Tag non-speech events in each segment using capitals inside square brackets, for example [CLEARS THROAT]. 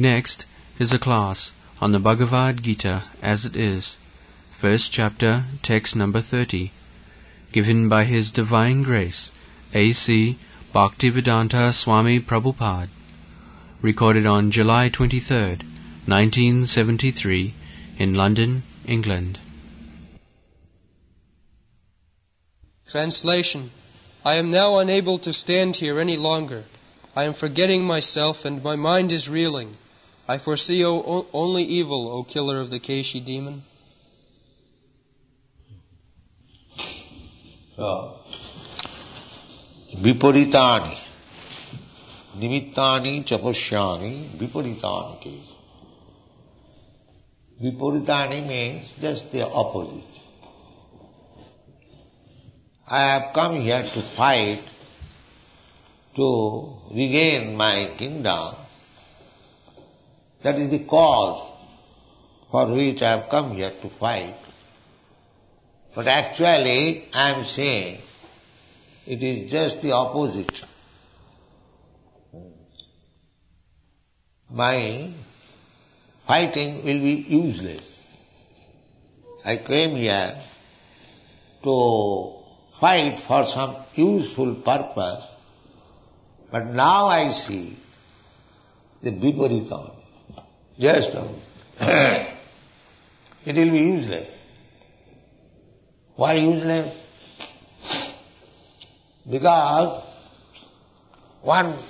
Next is a class on the Bhagavad Gita as it is, first chapter, text number 30, given by His Divine Grace, A.C. Bhaktivedanta Swami Prabhupada, recorded on July 23rd, 1973, in London, England. Translation I am now unable to stand here any longer. I am forgetting myself and my mind is reeling. I foresee o- only evil, O killer of the Keshi demon. So, viparitani, nimittani viparitani case. Viparitani means just the opposite. I have come here to fight to regain my kingdom. That is the cause for which I have come here to fight. But actually, I am saying it is just the opposite. My fighting will be useless. I came here to fight for some useful purpose, but now I see the viparitam. Just it will be useless. Why useless? Because one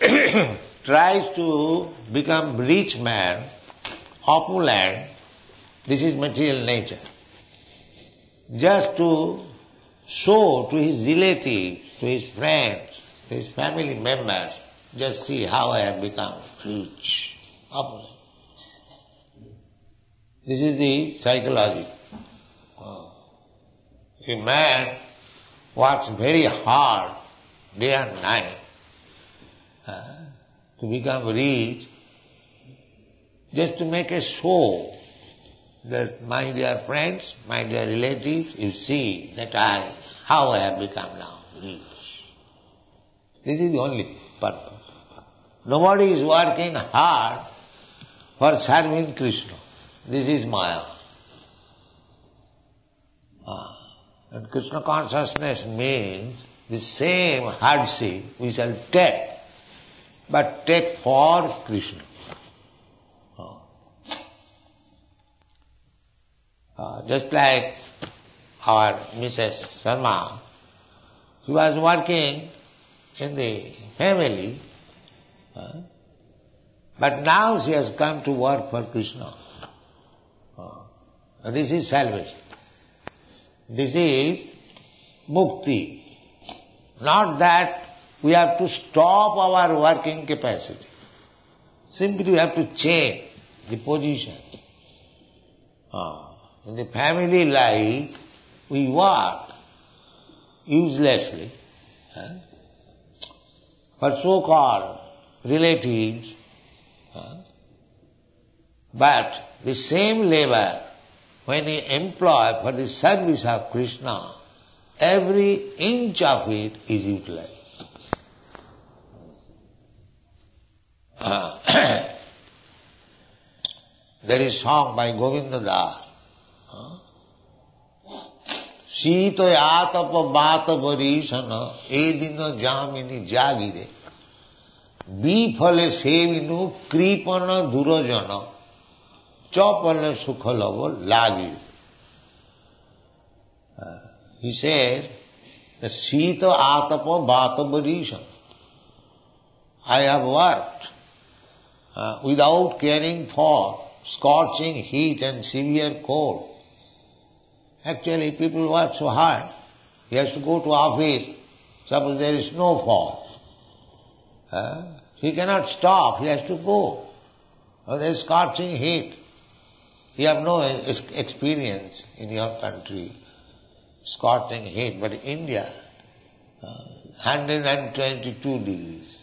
[COUGHS] tries to become rich man, opulent, this is material nature, just to show to his relatives, to his friends, to his family members, just see how I have become rich, opulent. This is the psychology. A man works very hard day and night uh, to become rich just to make a show that my dear friends, my dear relatives, you see that I, how I have become now rich. This is the only purpose. Nobody is working hard for serving Krishna. This is Maya. Ah. And Krishna consciousness means the same hardship we shall take, but take for Krishna. Uh, just like our Mrs. Sharma, she was working in the family, uh, but now she has come to work for Krishna. Uh, this is salvation. This is mukti. Not that we have to stop our working capacity. Simply we have to change the position. Uh, in the family life, we work uselessly for so-called relatives? but the same labor when you employ for the service of Krishna, every inch of it is utilized. Uh, there is song by Govinda Das. শীত আতপ বাত বরিশন এই দিন জামিনী জাগিরে বিফলে সেবিনু কৃপণ দুরজন চপলে সুখ লব লাগি He says, the Sita Atapa Bata Barishan. I have worked uh, without caring for scorching heat and severe cold. Actually, people work so hard. He has to go to office. Suppose there is snowfall. Uh, he cannot stop. He has to go. There is scorching heat. You have no experience in your country, scorching heat. But India, uh, 122 degrees.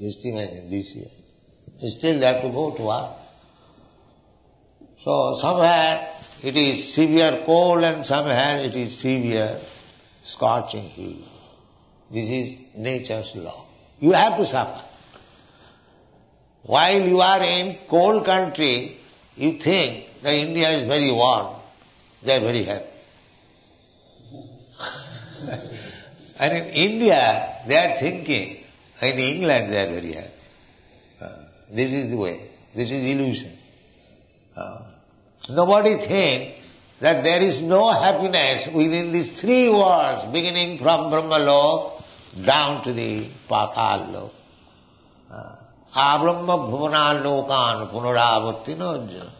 Just imagine this year. Still they have to go to work. So somewhere it is severe cold and somewhere it is severe scorching heat. This is nature's law. You have to suffer. While you are in cold country, you think that India is very warm. They are very happy. [LAUGHS] and in India, they are thinking, in England they are very happy. Uh, this is the way. This is illusion. Uh, nobody think that there is no happiness within these three worlds, beginning from Brahmalok down to the Patal Lok. Uh, Abrahma bhuvanalokan punaravatti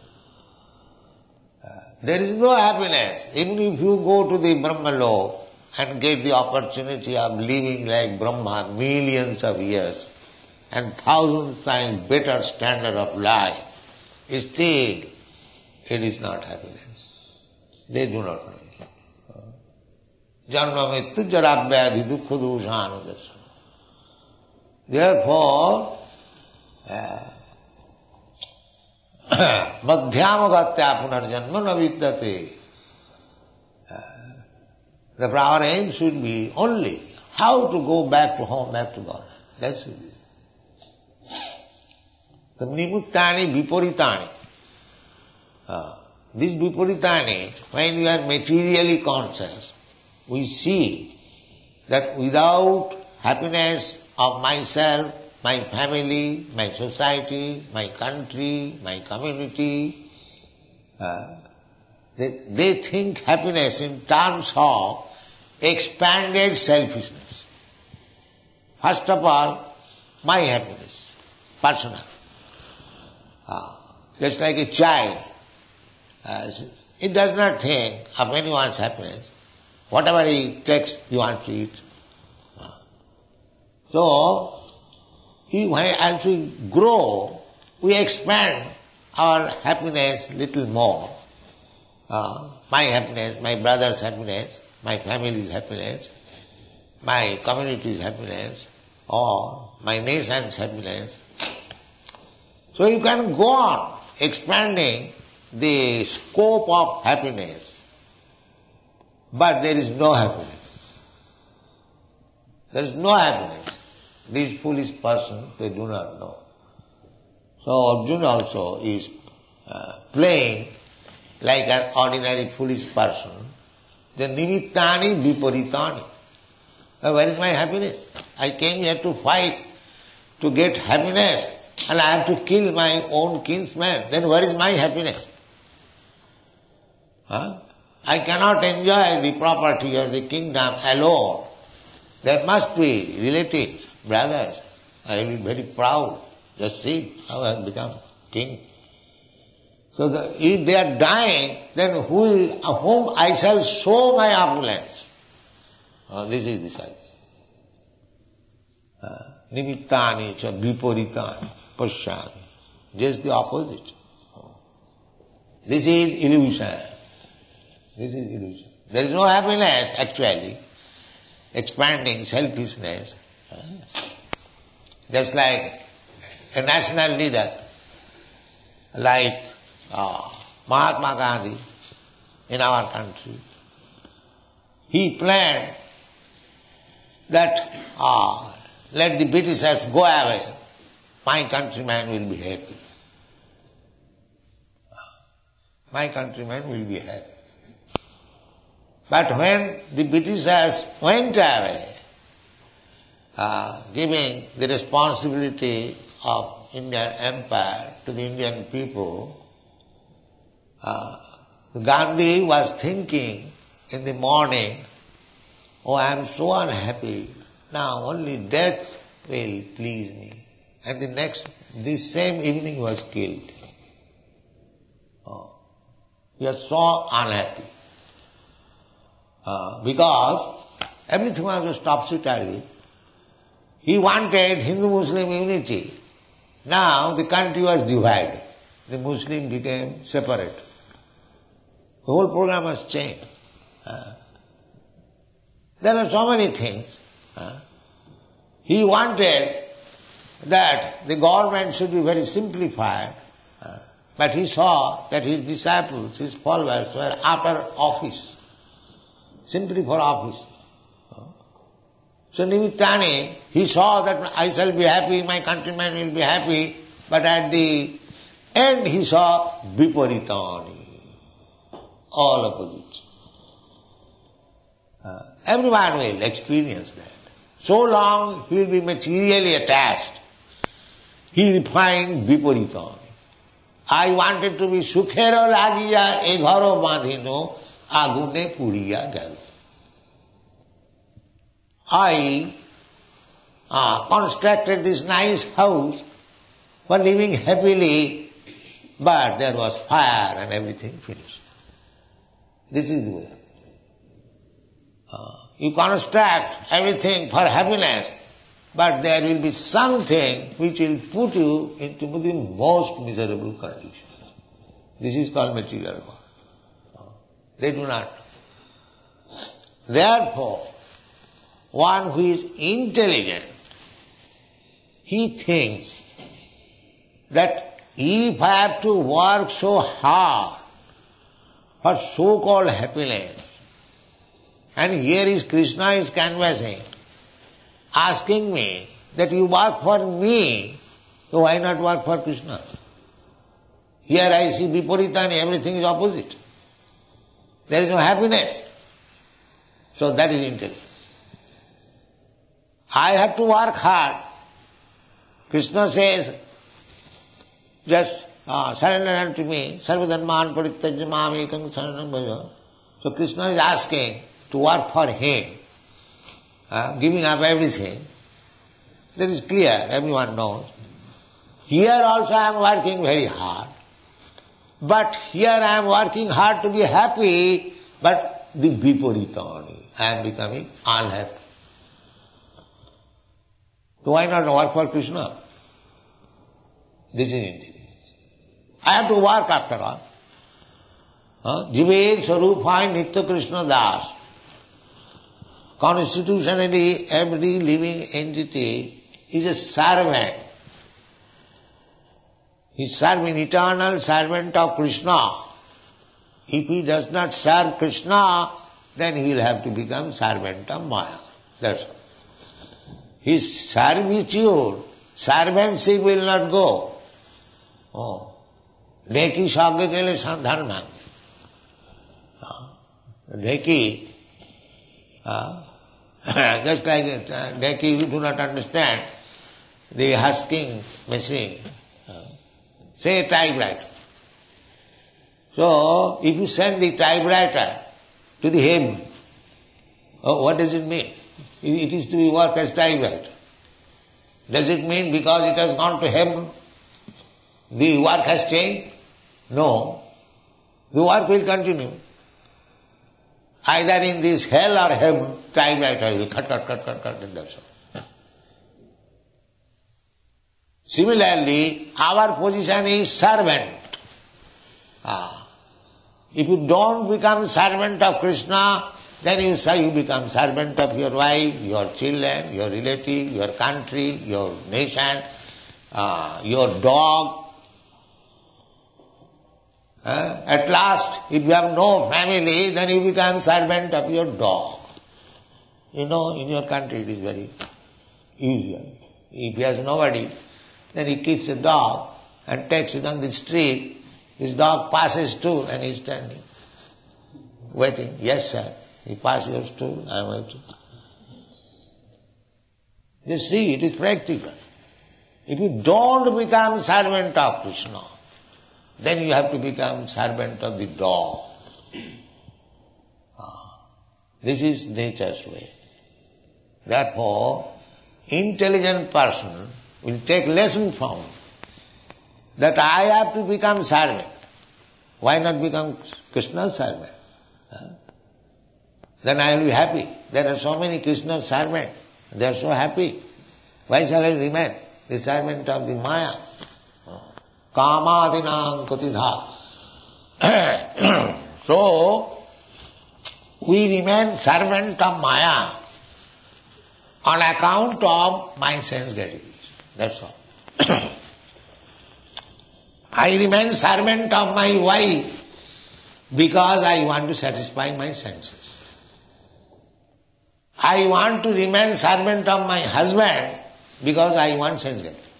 There is no happiness. Even if you go to the Brahmalok and get the opportunity of living like Brahma millions of years and thousands times better standard of life, still it is not happiness. They do not know. जन्म मृत्यु जरा व्याधि दुख दूषान दर्शन देर four [COUGHS] मध्यामगत्या पुनर्जन्म न विद्यते। The प्रावर aim should be only how to go back to home back to God that should be तो निमुत्ताणी विपरीताणी this विपरीताणी when you are materially conscious we see that without happiness of myself, my family, my society, my country, my community, uh, they, they think happiness in terms of expanded selfishness. First of all, my happiness, personal. Uh, just like a child, uh, it does not think of anyone's happiness. Whatever he takes, he wants to eat. So, as we grow, we expand our happiness little more. Uh, my happiness, my brother's happiness, my family's happiness, my community's happiness, or my nation's happiness. So you can go on expanding the scope of happiness, but there is no happiness. There is no happiness. These foolish persons, they do not know. So Arjuna also is uh, playing like an ordinary foolish person. The nimittani viparitani. Where is my happiness? I came here to fight, to get happiness, and I have to kill my own kinsman. Then where is my happiness? Huh? I cannot enjoy the property of the kingdom alone. There must be relatives brothers, I be very proud. Just see how I have become king. So the, if they are dying, then who, whom I shall show my opulence? Oh, this is the size. Uh, nimittani cha viparitani pashyani. Just the opposite. This is illusion. This is illusion. There is no happiness actually. Expanding selfishness just like a national leader, like uh, Mahatma Gandhi in our country, he planned that uh, let the Britishers go away, my countrymen will be happy. My countrymen will be happy. But when the Britishers went away, uh, giving the responsibility of Indian empire to the Indian people, uh, Gandhi was thinking in the morning, oh, I am so unhappy. Now only death will please me. And the next, this same evening was killed. Oh, he was so unhappy. Uh, because everything was topsy-turvy. He wanted Hindu-Muslim unity. Now the country was divided. The Muslim became separate. The whole program was changed. Uh, there are so many things. Uh, he wanted that the government should be very simplified, uh, but he saw that his disciples, his followers were upper office, simply for office. So Nimittani, he saw that I shall be happy, my countrymen will be happy, but at the end he saw Viparitani, all opposites. Uh, everyone will experience that. So long he will be materially attached. He will find Viparitani. I wanted to be Sukhero Lagiya Egaro Madhino, আগুনে পুড়িয়া গেল I uh, constructed this nice house for living happily, but there was fire and everything finished. This is the way. Uh, you construct everything for happiness, but there will be something which will put you into the most miserable condition. This is called material world. They do not. Therefore, one who is intelligent, he thinks that if I have to work so hard for so-called happiness, and here is Krishna is canvassing, asking me that you work for me, so why not work for Krishna? Here I see Viparitani, everything is opposite. There is no happiness. So that is intelligence. I have to work hard. Krishna says, just uh, surrender unto me, sarvadharman parityajya mam ekam saranam. So Krishna is asking to work for him, uh, giving up everything. That is clear, everyone knows. Here also I am working very hard. But here I am working hard to be happy, but the viparitani. I am becoming unhappy. So why not work for Krishna? This is intelligence. I have to work after all. Jiver Sarupai Nitya Krishna Das. Constitutionally, every living entity is a servant. He is serving eternal servant of Krishna. If he does not serve Krishna, then he will have to become servant of Maya. That's all. His servitude, servantship will not go. Oh. ढेकी सौज्ञ के लिए just like uh, ढेकी you do not understand the husking machine. Say typewriter. So, if you send the typewriter to the heaven, oh, what does it mean? It is to be work as typewriter. Does it mean because it has gone to heaven, the work has changed? No. The work will continue. Either in this hell or heaven, typewriter will cut, cut, cut, cut, cut, and that's all. Similarly, our position is servant. Ah. If you don't become servant of Krishna, then you say you become servant of your wife, your children, your relative, your country, your nation, uh, your dog. Uh, at last, if you have no family, then you become servant of your dog. You know, in your country it is very usual. If he has nobody, then he keeps the dog and takes it on the street. His dog passes too and he is standing, waiting. Yes, sir. He passed yours too, I am waiting. You see, it is practical. If you don't become servant of Krishna, then you have to become servant of the dog. Ah. This is nature's way. Therefore, intelligent person will take lesson from that I have to become servant. Why not become Krishna's servant? Huh? Then I will be happy. There are so many Krishna's servants. They are so happy. Why shall I remain the servant of the Maya? Kamadinam kutidha. [CLEARS THROAT] so, we remain servant of Maya on account of my sense gratification. That's all. [COUGHS] I remain servant of my wife because I want to satisfy my senses. I want to remain servant of my husband because I want sense gratification.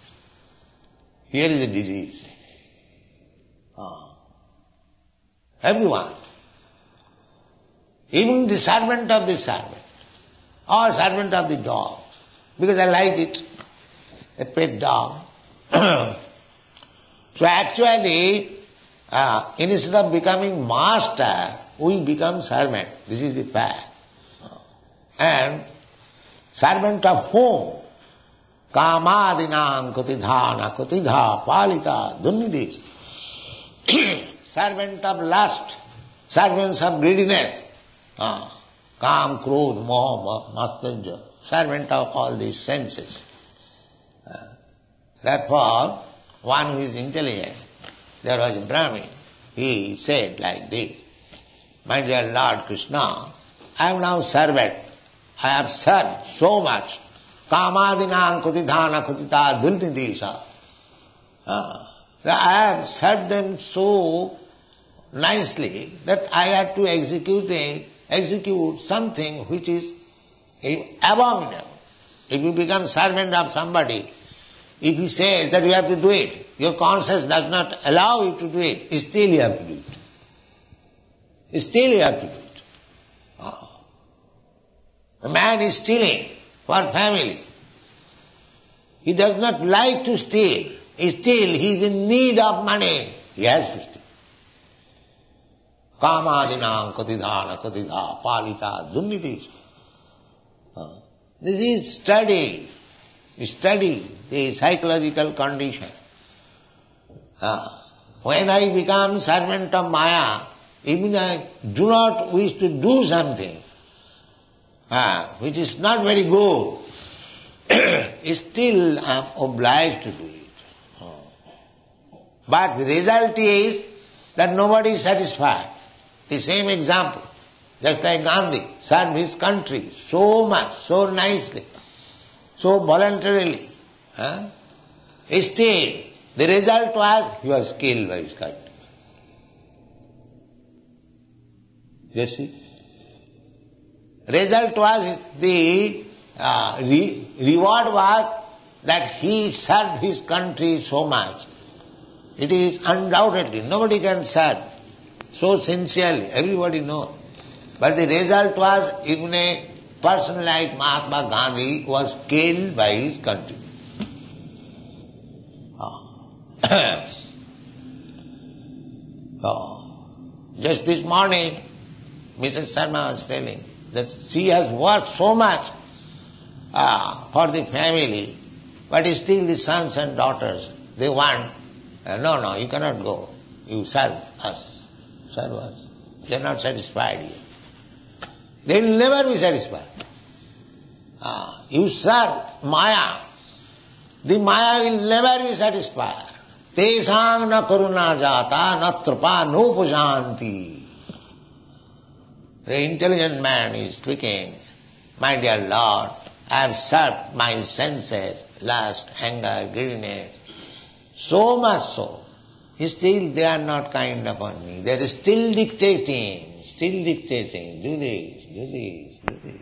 Here is the disease. Ah. Everyone. Even the servant of the servant, or servant of the dog, because I like it, a pet dog. so actually, uh, instead of becoming master, we become servant. This is the fact. And servant of whom? Kamadinam kutidhana kutidha palita dunnidis. [CLEARS THROAT] servant of lust, servants of greediness, uh, kam, krodh, moha, masterja, servant of all these senses. Therefore, one who is intelligent, there was a Brahmin, he said like this, My dear Lord Krishna, I am now servant. I have served so much. Kamadinam kutidhana kutita dulnidisha. Uh, I have served them so nicely that I had to execute a, execute something which is abominable. If you become servant of somebody, if he says that you have to do it, your conscience does not allow you to do it, still you have to do it. Still you have to do it. Oh. A man is stealing for family. He does not like to steal. Still he is in need of money. He has to steal. Kamadinam katidhana katidha palita dunniti. Ah. This is study. Study the psychological condition. When I become servant of Maya, even I do not wish to do something which is not very good, [COUGHS] still I am obliged to do it. But the result is that nobody is satisfied. The same example, just like Gandhi served his country so much, so nicely, so voluntarily. Huh? Still, the result was he was killed by his country. You see? Result was the uh, re- reward was that he served his country so much. It is undoubtedly, nobody can serve so sincerely, everybody knows. But the result was even a person like Mahatma Gandhi was killed by his country. [COUGHS] Oh. Just this morning, Mrs. Sharma was telling that she has worked so much uh, for the family, but still the sons and daughters, they want, uh, no, no, you cannot go. You serve us serve us. They are not satisfied yet. They will never be satisfied. Ah, you serve Maya. The Maya will never be satisfied. Na karuna jata na trapa no pujanti. The intelligent man is speaking, My dear Lord, I have served my senses, lust, anger, greediness, so much so Still they are not kind upon me. They are still dictating, still dictating. Do this, do this, do this.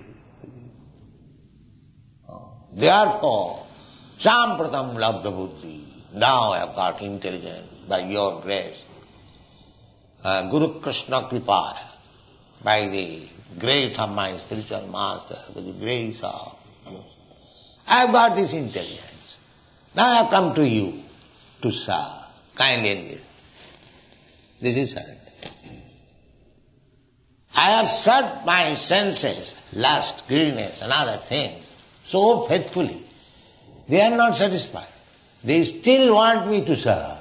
Oh. Therefore, Sampratam Labdha Buddhi. Now I have got intelligence by your grace. Uh, Guru Krishna Kripa, by the grace of my spiritual master, by the grace of I have got this intelligence. Now I have come to you to serve kindly engage. This is surrender. I have served my senses, lust, greediness and other things so faithfully. They are not satisfied. They still want me to serve.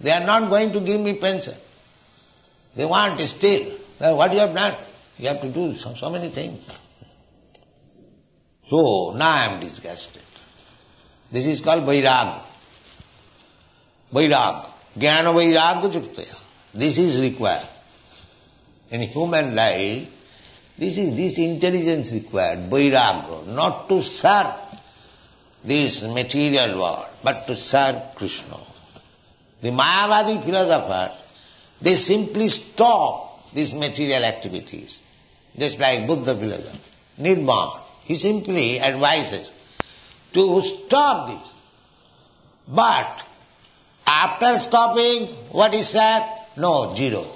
They are not going to give me pension. They want still. What you have done? You have to do so, so many things. So now I am disgusted. This is called Vairag. Vairag, Jnana Vairagya Juktaya. This is required. In human life, this is this intelligence required, Vairagya, not to serve this material world, but to serve Krishna. The Mayavadi philosophers, they simply stop these material activities, just like Buddha philosopher, Nirman. He simply advises to stop this. But After stopping, what is sad? No, zero.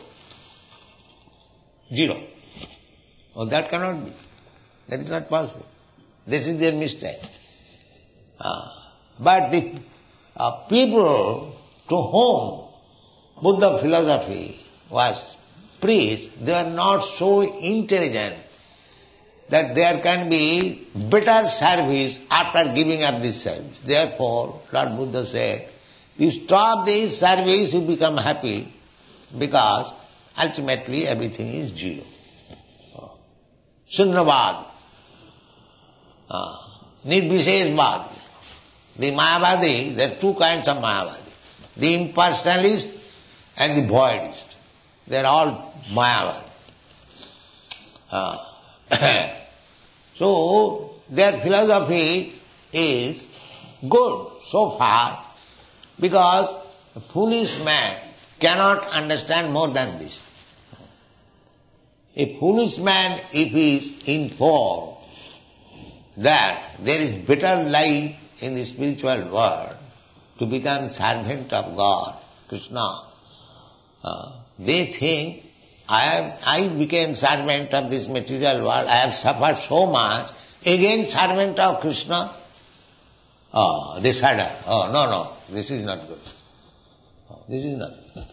Zero. Oh, that cannot be. That is not possible. This is their mistake. Uh, but the uh, people to whom Buddha philosophy was preached, they are not so intelligent that there can be better service after giving up this service. Therefore, Lord Buddha said, you stop this service, you become happy, because ultimately everything is zero. Uh, Nirvisheshvad. The Mayavadi, there are two kinds of Mayavadi. The impersonalist and the voidist. They are all Mayavadi. Uh, [COUGHS] so, their philosophy is good so far because a foolish man cannot understand more than this. A foolish man, if he is informed that there is better life in the spiritual world to become servant of God, Krishna, uh, they think I have, I became servant of this material world, I have suffered so much, again servant of Krishna. Oh, they shudder. Oh, no, no, this is not good. This is not good.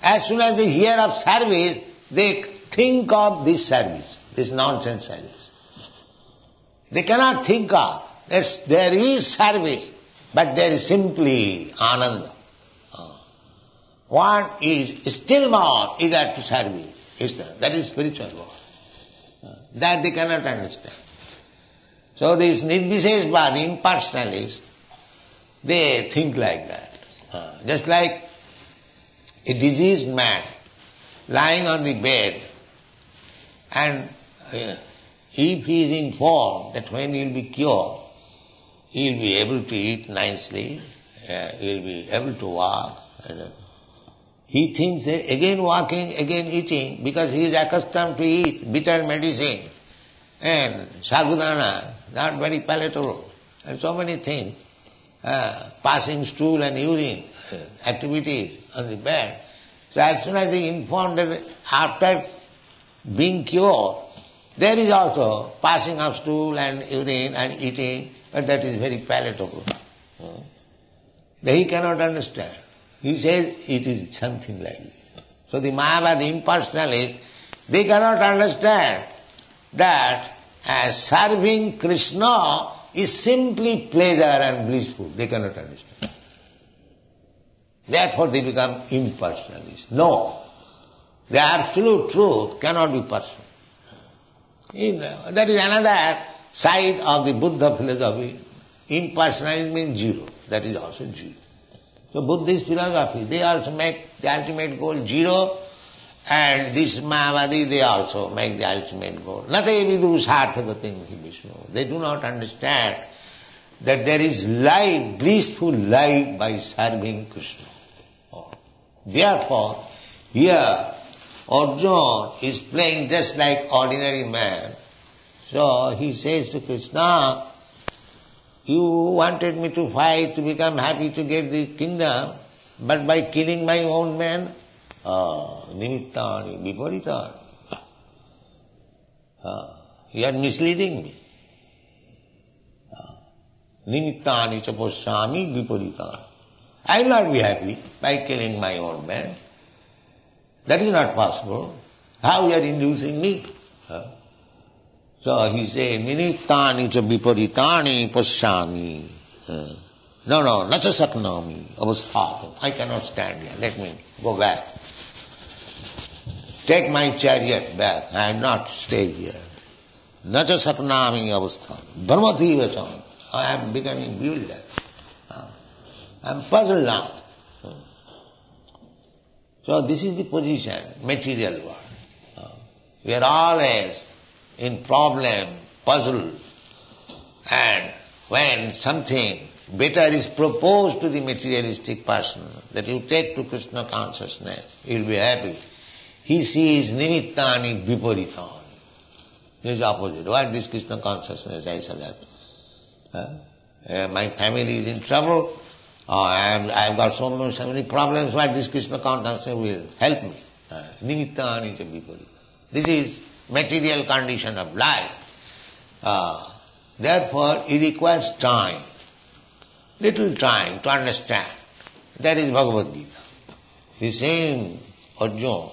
As soon as they hear of service, they think of this service, this nonsense service. They cannot think of. Yes, there is service, but there is simply ananda. Ah. What is still more eager to serve you. That is spiritual work. Ah. That they cannot understand. So these Nirvisheshvad, impersonalists, they think like that. Ah. Just like a diseased man lying on the bed and uh, if he is informed that when he will be cured, he will be able to eat nicely, uh, he will be able to walk, he thinks again walking, again eating, because he is accustomed to eat bitter medicine. And sagudana, not very palatable, and so many things, uh, passing stool and urine uh, activities on the bed. So as soon as he informed that after being cured, there is also passing of stool and urine and eating, but that is very palatable. He cannot understand. He says it is something like this. So the Mayavadi impersonalists, they cannot understand that as serving Krishna is simply pleasure and blissful. They cannot understand. Therefore they become impersonalists. No. The absolute truth cannot be personal. That is another side of the Buddha [LAUGHS] philosophy. Impersonalism means zero. That is also zero. So Buddhist philosophy, they also make the ultimate goal zero, and this Mayavadi, they also make the ultimate goal. Nate vidu sarthagatim Vishnu. They do not understand that there is life, blissful life by serving Krishna. Therefore, here Arjuna is playing just like ordinary man. So he says to Krishna, you wanted me to fight, to become happy, to get the kingdom, but by killing my own man, ah, nimittani, viparitani. Ah, you are misleading me. Ah, nimittani chaposami viparitani. I will not be happy by killing my own man. That is not possible. How you are inducing me? Huh? So he said, Nimittani cha viparitani pasyami. Uh, no, no, nacha saknami, avasthatam. I cannot stand here. Let me go back. Take my chariot back. I am not stay here. Nacha saknami. Brahmati vacham. I am becoming bewildered. I am puzzled now. So this is the position, material world. We are always in problem, puzzle, and when something better is proposed to the materialistic person, that you take to Krishna consciousness, you will be happy. He sees nimittani viparitani. He is opposite. What this Krishna consciousness? I said that. Uh, my family is in trouble. oh, I'm, I've got so many, so many problems, what this Krishna consciousness will help me. Uh, Nimittani viparita. This is material condition of life. Uh, therefore, it requires time, little time to understand. That is Bhagavad Gita. The same Arjuna,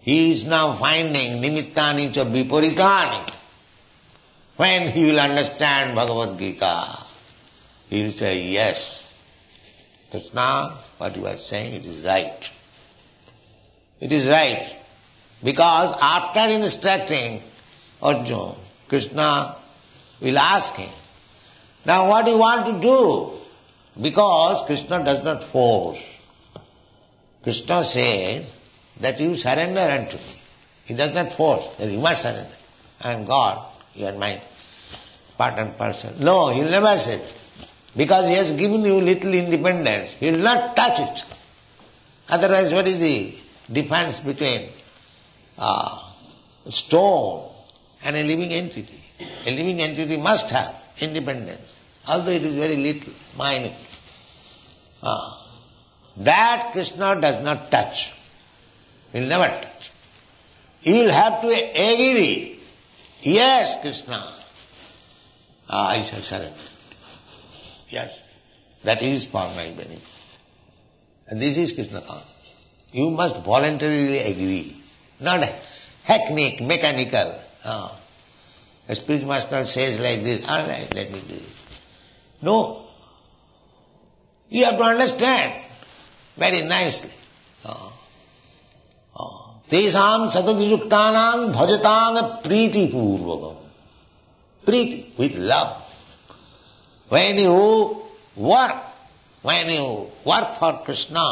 he is now finding nimittani cha viparitani. When he will understand Bhagavad Gita, he will say, yes, Krishna, what you are saying, it is right. It is right. Because after instructing Arjuna, Krishna will ask him, now what do you want to do? Because Krishna does not force. Krishna says that you surrender unto me. He does not force, that you must surrender. I am God, you are my part and parcel. No, he will never say that. Because he has given you little independence. He will not touch it. Otherwise, what is the difference between uh, stone and a living entity? A living entity must have independence, although it is very little, minute. Uh, that Krishna does not touch. He will never touch. He will have to agree. Yes, Krishna. Ah, I shall surrender. Yes. That is for my benefit. And this is Krishna. You must voluntarily agree. not hackneyed, mechanical. Uh, a spiritual master says like this, all right, let me do it. No. You have to understand very nicely. Uh, uh, तेषाम सतत युक्तानां भजतान प्रीति पूर्वकम प्रीति with love when you work when you work for Krishna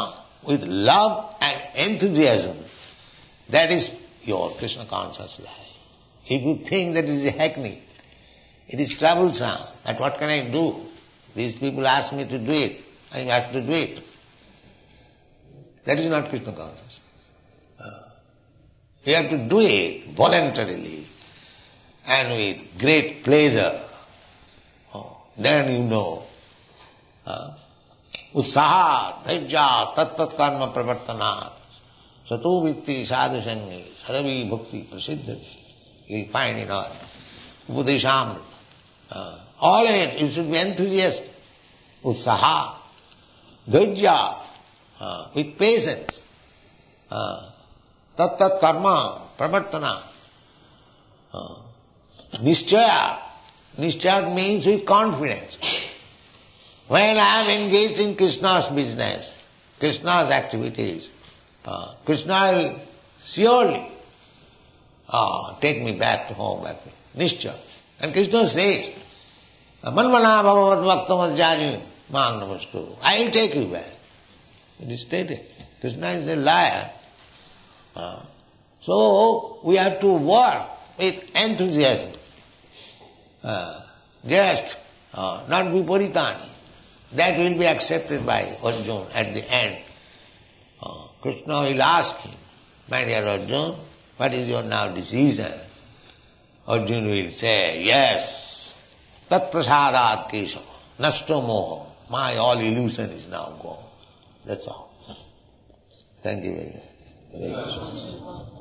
with love and that is your Krishna conscious life. If you think that it is a hackney, it is troublesome, that what can I do? These people ask me to do it, I have to do it. That is not Krishna consciousness. Uh, you have to do it voluntarily and with great pleasure. Oh, then you know. Usaha, Utsaha, dhairya, tat tat karma pravartanat, sato vitti sadhu sangi, saravi bhakti prasiddhati. You will find in all. Upadeshamrita. Uh, all it, you should be enthusiastic. Utsaha, dhairya, uh, with patience. Uh, tat tat karma, pravartana. Uh, nishchaya. Nishchaya means with confidence. When I uh, Krishna will surely uh, take me back to home, back Nishcha. And Krishna says, Manmana bhavavat mang namaskuru. I will take you back. It is stated. Krishna is a liar. Uh, so we have to work with enthusiasm. Uh, just uh, not viparitani. That will be accepted by Arjuna at the end. Krishna will ask him, my dear Arjuna, what is your now decision? Arjuna will say, yes, tat prasadat kesava, nashto moho, my all illusion is now gone. That's all. Thank you very much.